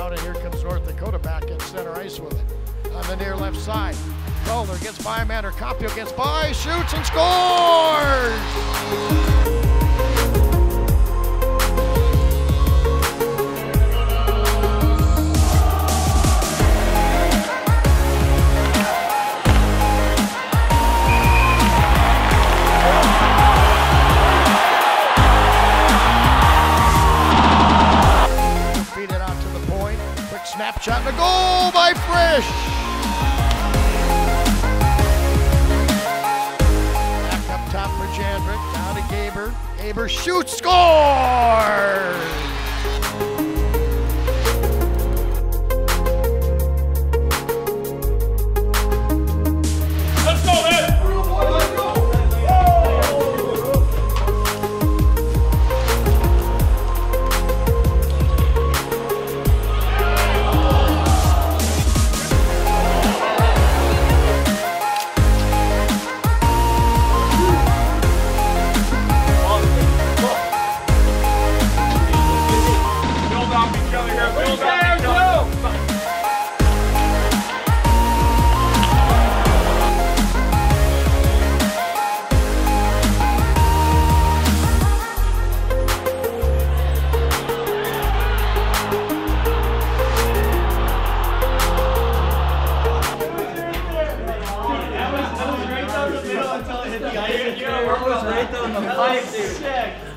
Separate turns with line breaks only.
out, and here comes North Dakota back in center ice with it. On the near left side. Calder gets by Mander. Capio gets by, shoots, and scores! And a goal by Frisch. Back up top for Jandric. Down to Gaber. Gaber shoots, scores!
Was right on the pipe, dude.